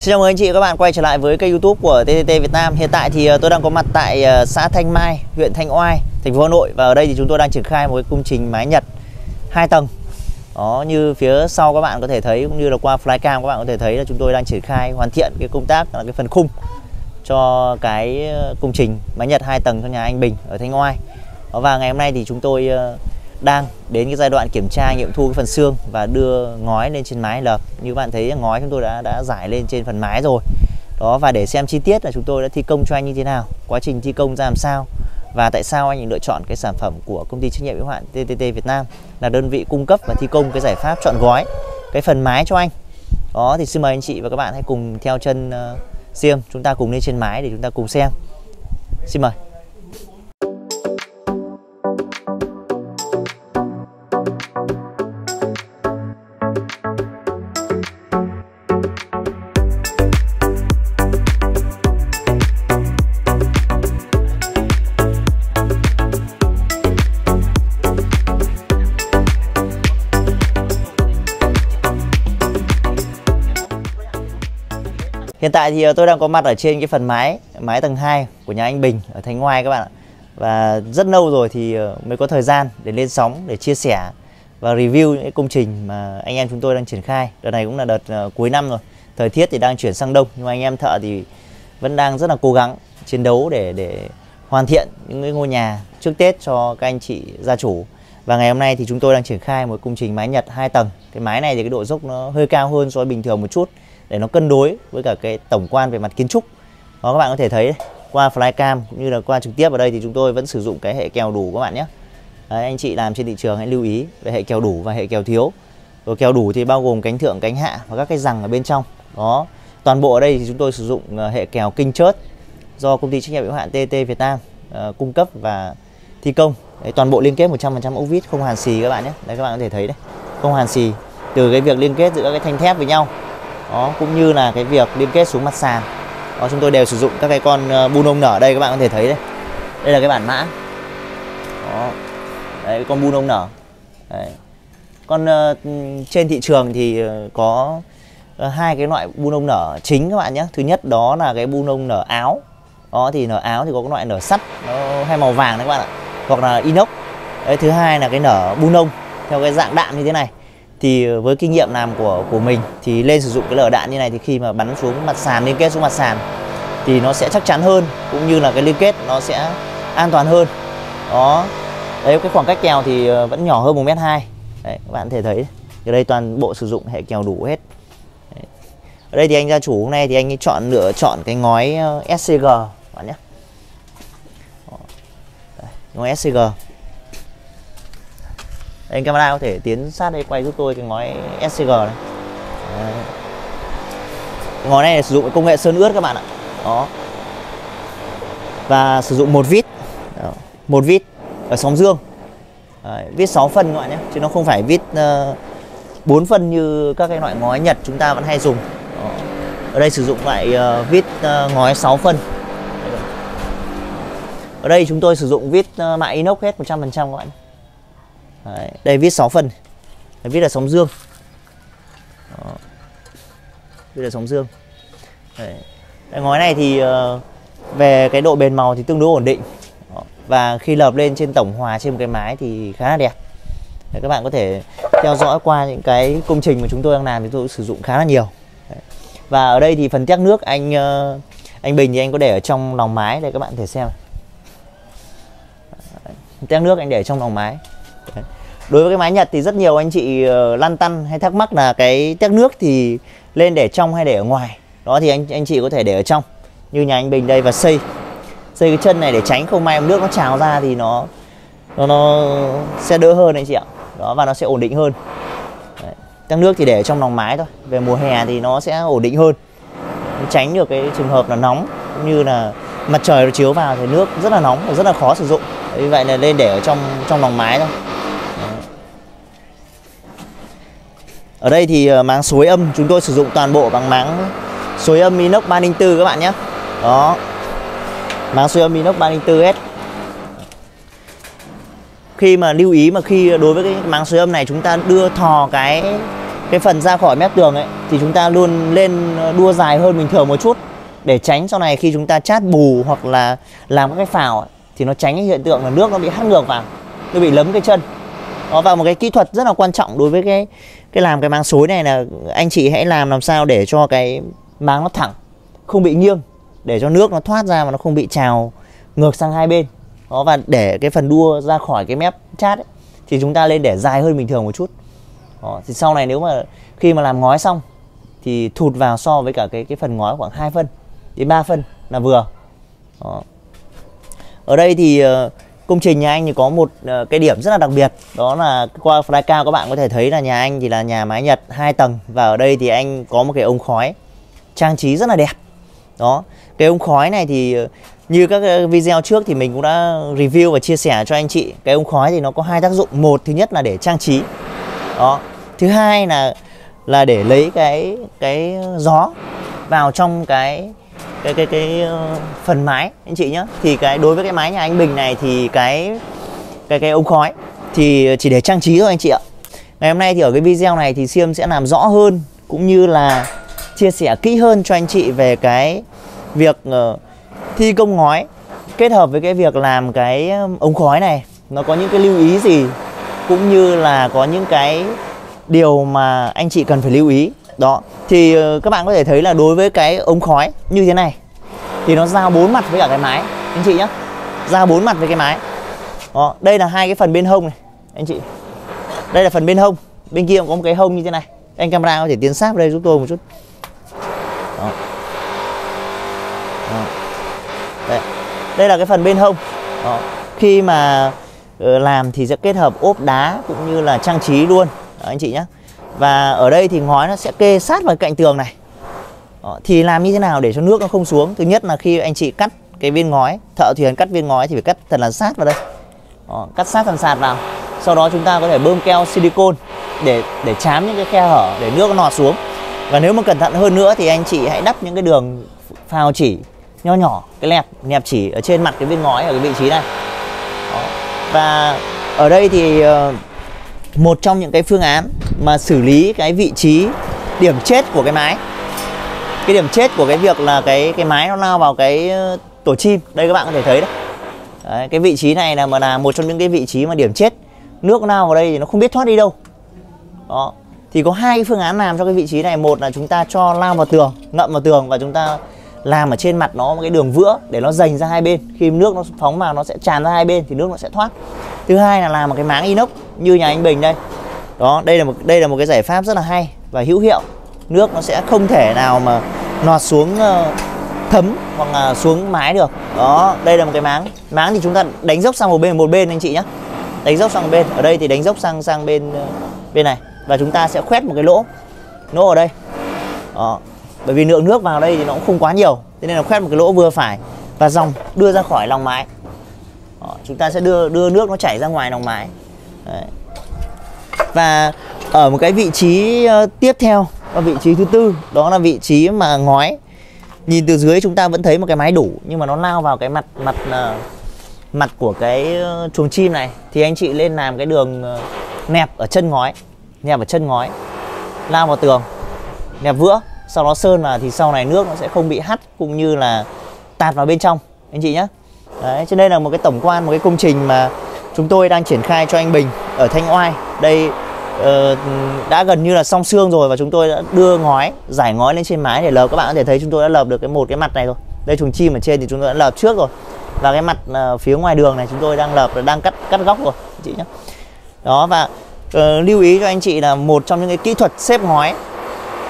Xin chào mừng anh chị và các bạn quay trở lại với kênh youtube của TTT Việt Nam. Hiện tại thì ờ, tôi đang có mặt tại ờ, xã Thanh Mai, huyện Thanh Oai, thành phố Hà Nội. Và ở đây thì chúng tôi đang triển khai một cái công trình mái Nhật 2 tầng. Đó, như phía sau các bạn có thể thấy cũng như là qua flycam các bạn có thể thấy là chúng tôi đang triển khai hoàn thiện cái công tác là cái phần khung cho cái ờ, công trình mái Nhật 2 tầng cho nhà anh Bình ở Thanh Oai. Và ngày hôm nay thì chúng tôi đang đến cái giai đoạn kiểm tra nghiệm thu cái phần xương và đưa ngói lên trên mái lợp như bạn thấy ngói chúng tôi đã đã giải lên trên phần mái rồi. Đó và để xem chi tiết là chúng tôi đã thi công cho anh như thế nào quá trình thi công ra làm sao và tại sao anh lựa chọn cái sản phẩm của công ty trách nhiệm hữu hạn TTT Việt Nam là đơn vị cung cấp và thi công cái giải pháp chọn gói cái phần mái cho anh. Đó thì xin mời anh chị và các bạn hãy cùng theo chân uh, Siêm. Chúng ta cùng lên trên mái để chúng ta cùng xem. Xin mời. Hiện tại thì ờ, tôi đang có mặt ở trên cái phần mái mái tầng 2 của nhà anh Bình ở Thanh Ngoai các bạn ạ. Và rất lâu rồi thì ờ, mới có thời gian để lên sóng để chia sẻ và review những công trình mà anh em chúng tôi đang triển khai. Đợt này cũng là đợt ờ, cuối năm rồi. Thời tiết thì đang chuyển sang đông, nhưng mà anh em thợ thì vẫn đang rất là cố gắng chiến đấu để để hoàn thiện những cái ngôi nhà trước Tết cho các anh chị gia chủ. Và ngày hôm nay thì chúng tôi đang triển khai một công trình mái Nhật 2 tầng. Cái mái này thì cái độ dốc nó hơi cao hơn so với bình thường một chút để nó cân đối với cả cái tổng quan về mặt kiến trúc. Đó các bạn có thể thấy qua flycam cũng như là qua trực tiếp ở đây thì chúng tôi vẫn sử dụng cái hệ kèo đủ các bạn nhé. Đấy, anh chị làm trên thị trường hãy lưu ý về hệ kèo đủ và hệ kèo thiếu. Rồi kèo đủ thì bao gồm cánh thượng cánh hạ và các cái rằng ở bên trong. Đó toàn bộ ở đây thì chúng tôi sử dụng ờ, hệ kèo kinh chớt do công ty trách nhiệm hữu hạn TT Việt Nam uh, cung cấp và thi công. Đấy, toàn bộ liên kết 100% ốc vít không hàn xì các bạn nhé. Đấy các bạn có thể thấy đấy không hàn xì. Từ cái việc liên kết giữa các cái thanh thép với nhau đó cũng như là cái việc liên kết xuống mặt sàn. Đó chúng tôi đều sử dụng các cái con ờ, bu nông nở đây các bạn có thể thấy đây đây là cái bản mã. Đó. Đấy con bu nông nở. Đấy. con uh, trên thị trường thì ờ, có hai cái loại bu nông nở chính các bạn nhé. Thứ nhất đó là cái bu nông nở áo. Đó thì nở áo thì có cái loại nở sắt nó hay màu vàng đấy các bạn ạ hoặc là inox. Đấy, thứ hai là cái nở bu nông theo cái dạng đạm như thế này thì ờ, với kinh nghiệm làm của của mình thì lên sử dụng cái lở đạn như này thì khi mà bắn xuống mặt sàn liên kết xuống mặt sàn thì nó sẽ chắc chắn hơn cũng như là cái liên kết nó sẽ an toàn hơn. Đó. Đấy cái khoảng cách kèo thì ờ, vẫn nhỏ hơn một mét hai. Đấy, các bạn có thể thấy. Ở đây toàn bộ sử dụng hệ kèo đủ hết. Đấy. ở đây thì anh gia chủ hôm nay thì anh ấy chọn lựa chọn cái ngói ờ, SCG bạn nhé. Ngói SCG anh camera có thể tiến sát đây quay giúp tôi cái ngói SCG này. Đấy. ngói này sử dụng công nghệ sơn ướt các bạn ạ. Đó. Và sử dụng một vít. Đó. một vít ở sóng dương. Đấy, vít 6 phân các bạn nhé chứ nó không phải vít uh, 4 phân như các cái loại ngói Nhật chúng ta vẫn hay dùng. Đó. ở đây sử dụng loại uh, ờ, vít uh, ngói 6 phân ở đây chúng tôi sử dụng vít ờ, uh, mạ inox hết 100% các bạn. Đấy, đây viết 6 phần. Đây, viết là sóng dương. Đó. viết là sóng dương. Đấy. Cái ngói này thì uh, về cái độ bền màu thì tương đối ổn định. Đó. và khi lợp lên trên tổng hòa trên một cái mái thì khá là đẹp. Đấy, các bạn có thể theo dõi qua những cái công trình mà chúng tôi đang làm thì tôi sử dụng khá là nhiều. Đấy. và ở đây thì phần tét nước anh uh, anh Bình thì anh có để ở trong lòng mái đây các bạn có thể xem tét nước anh để trong lòng mái đối với cái máy nhật thì rất nhiều anh chị ờ, lăn tăn hay thắc mắc là cái tét nước thì lên để trong hay để ở ngoài. Đó thì anh anh chị có thể để ở trong, như nhà anh Bình đây và xây. Xây cái chân này để tránh không may nước nó trào ra thì nó nó nó sẽ đỡ hơn anh chị ạ. Đó, và nó sẽ ổn định hơn. Đấy. tét nước thì để trong lòng mái thôi. Về mùa hè thì nó sẽ ổn định hơn. Tránh được cái trường hợp là nóng, cũng như là mặt trời nó chiếu vào thì nước rất là nóng và rất là khó sử dụng. Vì vậy là lên để ở trong trong lòng mái thôi. Ở đây thì ờ, máng suối âm chúng tôi sử dụng toàn bộ bằng máng suối âm inox 304 các bạn nhé. Đó. Máng suối âm inox 304S. khi mà lưu ý mà khi đối với cái máng suối âm này chúng ta đưa thò cái cái phần ra khỏi mép tường ấy thì chúng ta luôn lên ờ, đua dài hơn bình thường một chút để tránh sau này khi chúng ta chát bù hoặc là làm các cái phào ấy, thì nó tránh cái hiện tượng là nước nó bị hắt ngược vào nó bị lấm cái chân. Đó vào một cái kỹ thuật rất là quan trọng đối với cái cái làm cái máng xối này là anh chị hãy làm làm sao để cho cái máng nó thẳng không bị nghiêng để cho nước nó thoát ra mà nó không bị trào ngược sang hai bên. Đó và để cái phần đua ra khỏi cái mép chát ấy, thì chúng ta lên để dài hơn bình thường một chút. Đó, thì sau này nếu mà khi mà làm ngói xong thì thụt vào so với cả cái cái phần ngói khoảng 2 phân đến 3 phân là vừa. Đó. ở đây thì uh, công trình nhà anh thì có một ờ, cái điểm rất là đặc biệt, đó là qua flycam các bạn có thể thấy là nhà anh thì là nhà mái nhật hai tầng và ở đây thì anh có một cái ống khói trang trí rất là đẹp. Đó, cái ống khói này thì ờ, như các ờ, video trước thì mình cũng đã review và chia sẻ cho anh chị, cái ống khói thì nó có hai tác dụng, một thứ nhất là để trang trí, đó, thứ hai là là để lấy cái cái gió vào trong cái cái cái cái ờ, phần mái, anh chị nhé thì cái, đối với cái mái nhà anh Bình này thì cái cái cái ống khói thì chỉ để trang trí thôi anh chị ạ. Ngày hôm nay thì ở cái video này thì Siêm sẽ làm rõ hơn cũng như là chia sẻ kỹ hơn cho anh chị về cái việc ờ, thi công ngói kết hợp với cái việc làm cái ờ, ống khói này. Nó có những cái lưu ý gì cũng như là có những cái điều mà anh chị cần phải lưu ý đó thì ờ, các bạn có thể thấy là đối với cái ống khói như thế này thì nó giao bốn mặt với cả cái mái anh chị nhé giao bốn mặt với cái mái đó đây là hai cái phần bên hông này anh chị đây là phần bên hông bên kia cũng có một cái hông như thế này anh camera có thể tiến sát vào đây giúp tôi một chút đó. Đó. Đây. đây là cái phần bên hông đó. khi mà ờ, làm thì sẽ kết hợp ốp đá cũng như là trang trí luôn đó, anh chị nhé và ở đây thì ngói nó sẽ kê sát vào cạnh tường này đó. thì làm như thế nào để cho nước nó không xuống thứ nhất là khi anh chị cắt cái viên ngói thợ thuyền cắt viên ngói thì phải cắt thật là sát vào đây đó. cắt sát phần sạt vào sau đó chúng ta có thể bơm keo silicon để để chám những cái khe hở để nước nó nọt xuống và nếu mà cẩn thận hơn nữa thì anh chị hãy đắp những cái đường phào chỉ nho nhỏ cái lẹp nẹp chỉ ở trên mặt cái viên ngói ở cái vị trí này Đó. và ở đây thì uh, một trong những cái phương án mà xử lý cái vị trí điểm chết của cái mái. Cái điểm chết của cái việc là cái cái mái nó lao vào cái ờ, tổ chim. Đây các bạn có thể thấy đấy, đấy cái vị trí này là mà là một trong những cái vị trí mà điểm chết. Nước lao vào đây thì nó không biết thoát đi đâu. Đó. Thì có hai phương án làm cho cái vị trí này. Một là chúng ta cho lao vào tường ngậm vào tường và chúng ta làm ở trên mặt nó một cái đường vữa để nó dành ra hai bên. Khi nước nó phóng vào, nó sẽ tràn ra hai bên thì nước nó sẽ thoát. Thứ hai là làm một cái máng inox như nhà anh Bình đây. Đó, đây là một, đây là một cái giải pháp rất là hay và hữu hiệu. Nước nó sẽ không thể nào mà nọt xuống ờ, thấm hoặc là xuống mái được. Đó, đây là một cái máng. Máng thì chúng ta đánh dốc sang một bên một bên anh chị nhé đánh dốc sang một bên, ở đây thì đánh dốc sang sang bên ờ, bên này. Và chúng ta sẽ khoét một cái lỗ. Lỗ ở đây. Đó bởi vì lượng nước vào đây thì nó cũng không quá nhiều, thế nên là khoét một cái lỗ vừa phải và dòng đưa ra khỏi lòng mái đó. chúng ta sẽ đưa đưa nước nó chảy ra ngoài lòng mái Đấy. và ở một cái vị trí ờ, tiếp theo và vị trí thứ tư, đó là vị trí mà ngói nhìn từ dưới chúng ta vẫn thấy một cái mái đủ, nhưng mà nó lao vào cái mặt mặt ờ, mặt của cái ờ, chuồng chim này thì anh chị lên làm cái đường nẹp ở chân ngói, nẹp ở chân ngói, lao vào tường, nẹp vữa sau đó sơn vào thì sau này nước nó sẽ không bị hắt cũng như là tạt vào bên trong. Anh chị nhé đấy trên đây là một cái tổng quan một cái công trình mà chúng tôi đang triển khai cho anh Bình ở Thanh Oai. Đây uh, đã gần như là xong xương rồi và chúng tôi đã đưa ngói giải ngói lên trên mái để lợp. Các bạn có thể thấy chúng tôi đã lợp được cái một cái mặt này rồi. Đây chuồng chim ở trên thì chúng tôi đã lợp trước rồi. Và cái mặt uh, phía ngoài đường này chúng tôi đang lợp đang cắt cắt góc rồi. Anh chị nhé đó và uh, lưu ý cho anh chị là một trong những cái kỹ thuật xếp ngói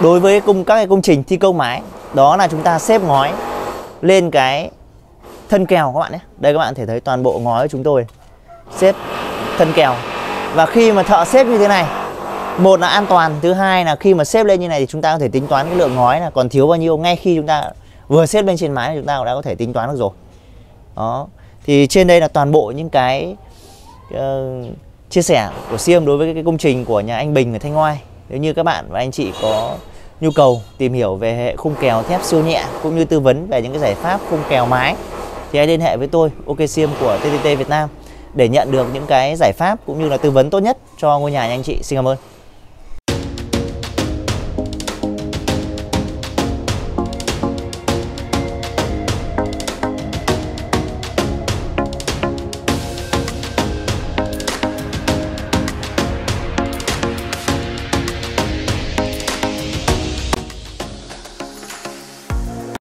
đối với công các cái công trình thi công mái đó là chúng ta xếp ngói lên cái thân kèo các bạn nhé. Đây các bạn thể thấy toàn bộ ngói của chúng tôi. Xếp thân kèo. Và khi mà thợ xếp như thế này một là an toàn thứ hai là khi mà xếp lên như này thì chúng ta có thể tính toán cái lượng ngói là còn thiếu bao nhiêu. Ngay khi chúng ta vừa xếp lên trên mái chúng ta đã có thể tính toán được rồi. Đó. Thì trên đây là toàn bộ những cái uh, chia sẻ của Siêm đối với cái công trình của nhà anh Bình ở Thanh Oai. Nếu như các bạn và anh chị có nhu cầu tìm hiểu về hệ khung kèo thép siêu nhẹ cũng như tư vấn về những cái giải pháp khung kèo mái, thì hãy liên hệ với tôi OK Siêm của TTT Việt Nam. để nhận được những cái giải pháp cũng như là tư vấn tốt nhất cho ngôi nhà nhà anh chị. Xin cảm ơn.